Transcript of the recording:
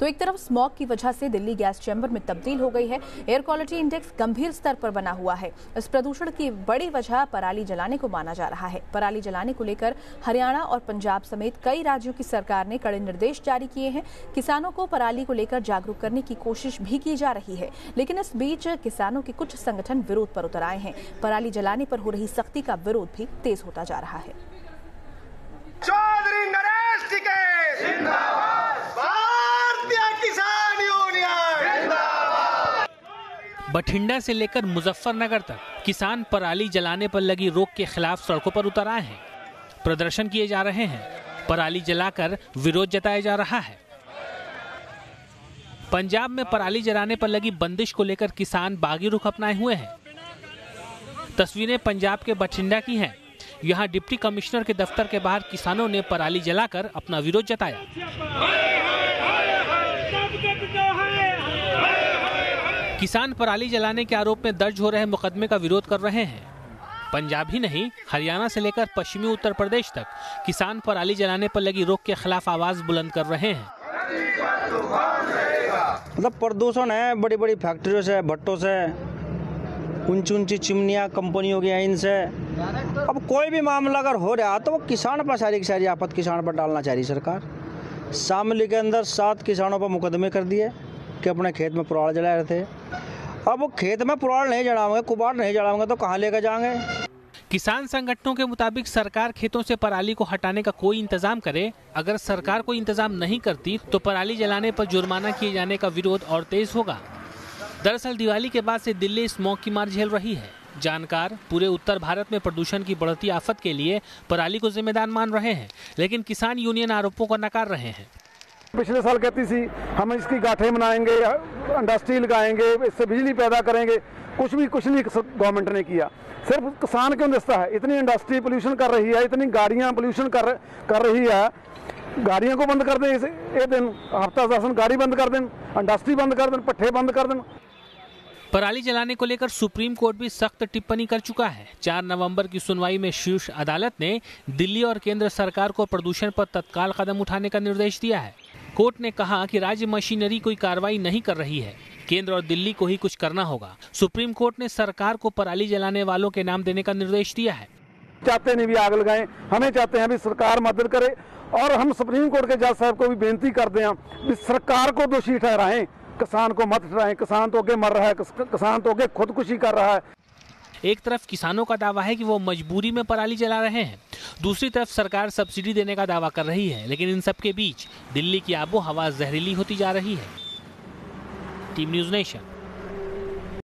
तो एक तरफ़ स्मॉग की वजह से दिल्ली गैस चैम्बर में तब्दील हो गई है। एयर क्वालिटी इंडेक्स गंभीर स्तर पर बना हुआ है। इस प्रदूषण की बड़ी वजह पराली जलाने को माना जा रहा है। पराली जलाने को लेकर हरियाणा और पंजाब समेत कई राज्यों की सरकार ने कड़े निर्देश जारी किए हैं। किसानों को पराली को लेकर जागरूक करने की कोशिश भी की जा रही है। लेकिन इस बीच किसानों के कुछ संगठन विरोध पर उतर आए हैं। पराली जलाने पर हो रही सख्ती का विरोध भी तेज होता जा रहा है। चौधरी नरेश टिकैत भारतीय किसान यूनियन बठिंडा से लेकर मुजफ्फरनगर तक किसान पराली जलाने पर लगी रोक के खिलाफ सड़कों पर उतर आए हैं। प्रदर्शन किए जा रहे हैं। पराली जलाकर विरोध जताया जा रहा है। पंजाब में पराली जलाने पर लगी बंदिश को लेकर किसान बागी रुख अपनाए हुए हैं। तस्वीरें पंजाब के बठिंडा की हैं। यहाँ डिप्टी कमिश्नर के दफ्तर के बाहर किसानों ने पराली जलाकर अपना विरोध जताया। किसान पराली जलाने के आरोप में दर्ज हो रहे मुकदमे का विरोध कर रहे हैं। पंजाब ही नहीं, हरियाणा से लेकर पश्चिमी उत्तर प्रदेश तक किसान पराली जलाने पर लगी रोक के खिलाफ आवाज़ बुलंद कर रहे हैं। मतलब प्रदूषण है बड़ी बड़ी फैक्ट्रियों से भट्टों से ऊँची ऊँची चिमनियाँ, कंपनियों की हैं इनसे अब कोई भी मामला अगर हो रहा तो वो किसान पर सारी की सारी आफत किसान पर डालना चाह रही सरकार शामली के अंदर सात किसानों पर मुकदमे कर दिए। कि अपने खेत में पुराड़ जला रहे थे अब वो खेत में पुराड़ नहीं जलाओगे कुबाड़ नहीं जलाओगे तो कहाँ लेकर जाएँगे? किसान संगठनों के मुताबिक सरकार खेतों से पराली को हटाने का कोई इंतज़ाम करे। अगर सरकार कोई इंतज़ाम नहीं करती तो पराली जलाने पर जुर्माना किए जाने का विरोध और तेज होगा। दरअसल दिवाली के बाद से दिल्ली स्मोक की मार झेल रही है। जानकार पूरे उत्तर भारत में प्रदूषण की बढ़ती आफत के लिए पराली को जिम्मेदार मान रहे हैं, लेकिन किसान यूनियन आरोपों को नकार रहे हैं। पिछले साल कहती थी, हम इसकी गाठें बनाएँगे इंडस्ट्री लगाएँगे इससे बिजली पैदा करेंगे। कुछ भी, कुछ नहीं गवर्नमेंट ने किया। सिर्फ़ किसान क्यों दिसता है, इतनी इंडस्ट्री पोल्यूशन कर रही है, इतनी गाड़ियाँ पोल्यूशन कर कर रही है, गाड़ियों को बंद कर दें ये दिन हफ़्ता दस दिन गाड़ी बंद कर दें इंडस्ट्री बंद कर दें पट्ठे बंद कर दें। पराली जलाने को लेकर सुप्रीम कोर्ट भी सख्त टिप्पणी कर चुका है। 4 नवंबर की सुनवाई में शीर्ष अदालत ने दिल्ली और केंद्र सरकार को प्रदूषण पर तत्काल कदम उठाने का निर्देश दिया है। कोर्ट ने कहा कि राज्य मशीनरी कोई कार्रवाई नहीं कर रही है। केंद्र और दिल्ली को ही कुछ करना होगा। सुप्रीम कोर्ट ने सरकार को पराली जलाने वालों के नाम देने का निर्देश दिया है। चाहते नहीं भी आग लगाए। हमें चाहते हैं भी सरकार मदद करे और हम सुप्रीम कोर्ट के जज साहब को भी बेनती करते हैं सरकार को दोषी ठहराएँ। किसान को मत ठहराएँ। किसान तो आगे मर रहा है, किसान तो आगे खुदकुशी कर रहा है। एक तरफ़ किसानों का दावा है कि वो मजबूरी में पराली जला रहे हैं, दूसरी तरफ़ सरकार सब्सिडी देने का दावा कर रही है, लेकिन इन सब के बीच दिल्ली की आबो हवा जहरीली होती जा रही है। Team news nation.